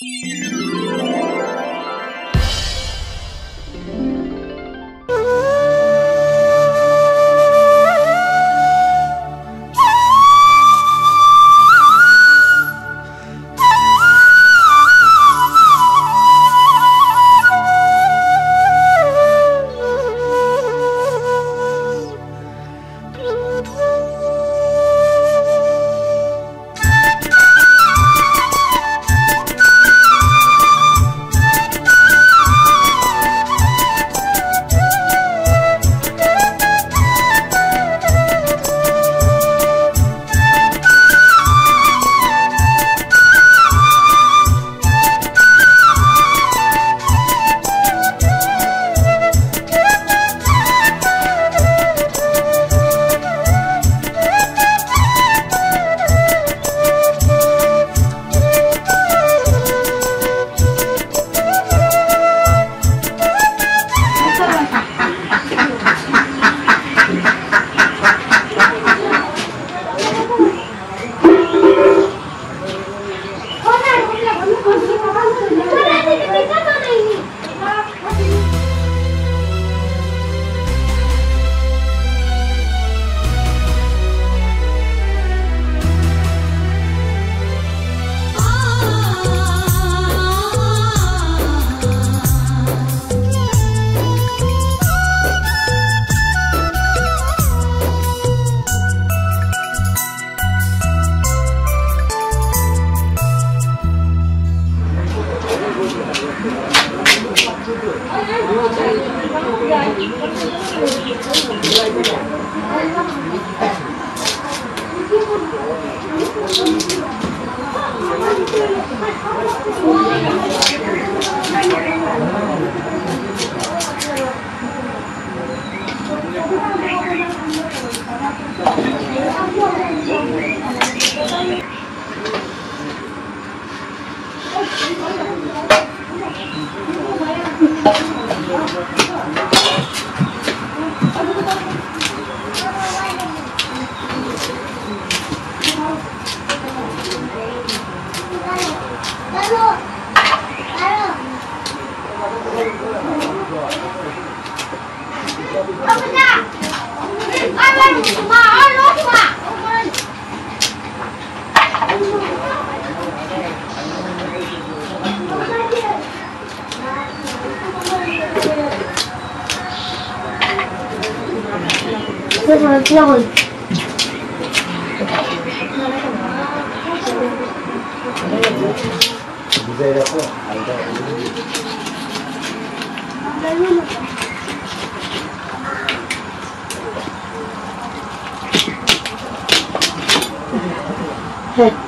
Música 这为什么这样嗯好的嗯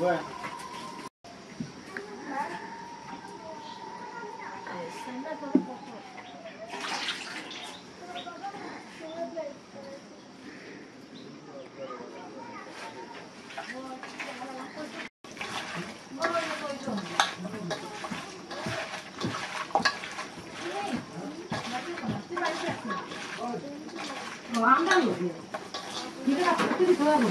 왜? 어, 안 가는 거지. 니가 어떻게 좋아하는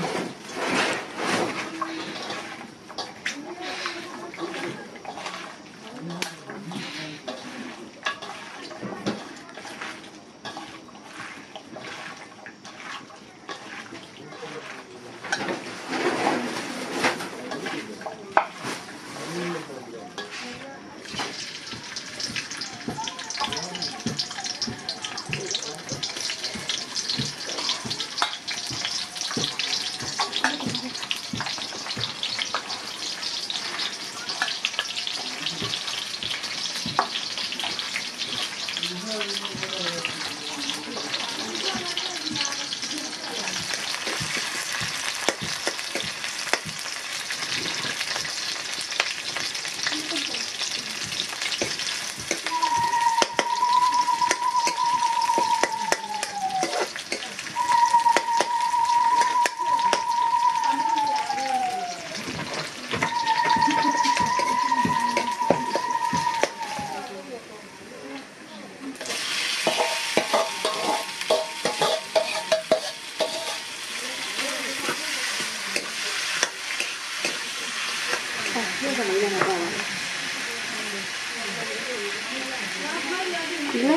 いいね。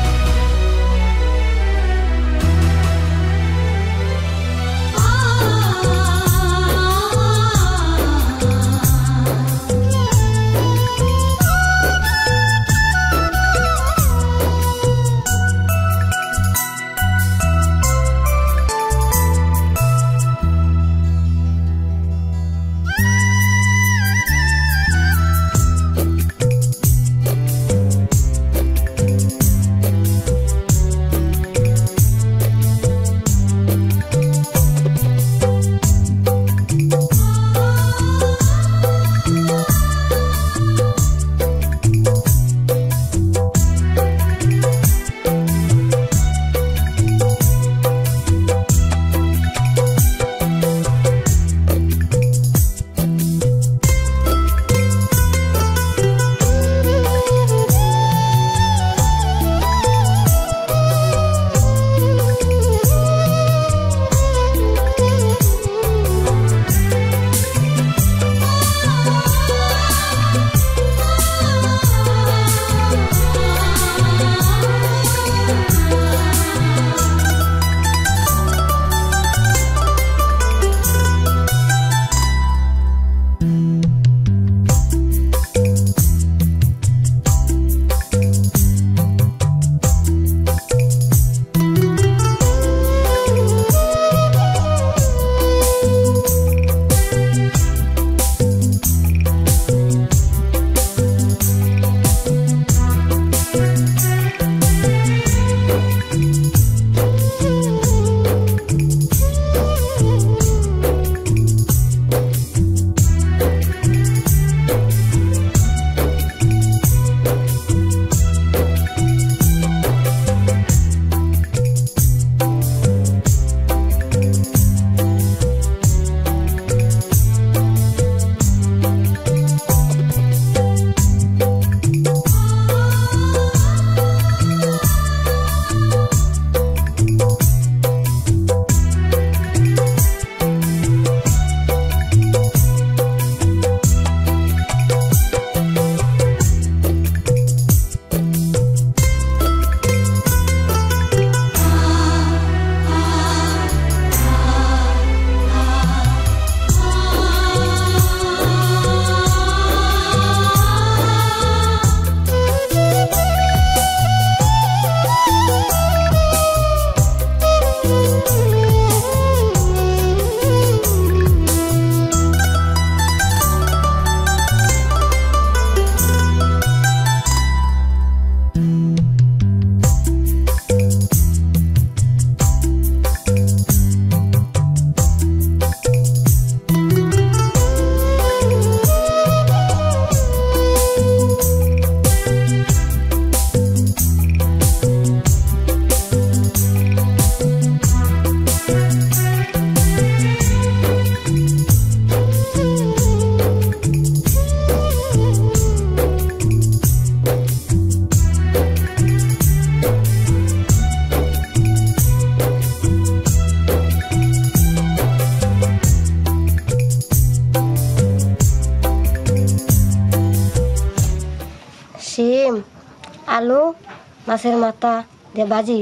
মাছের মাথা দিয়ে বাজি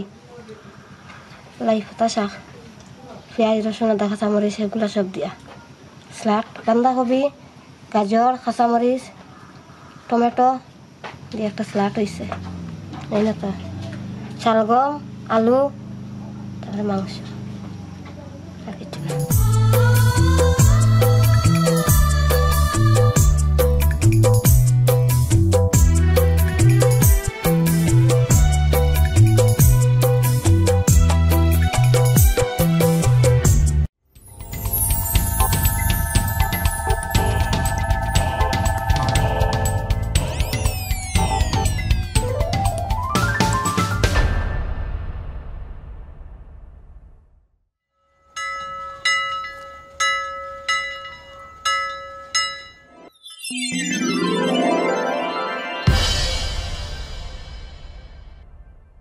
লাই পাতা শাক পেঁয়াজ রসুন আদা কাঁচামরিচ এগুলো সব দিয়া স্যালাড বাঁধাকপি গাজর কাঁচামরিচ টমেটো দিয়ে একটা স্যালাড হয়েছে এই না তো শালগম আলু তারপরে মাংস আর কিছু না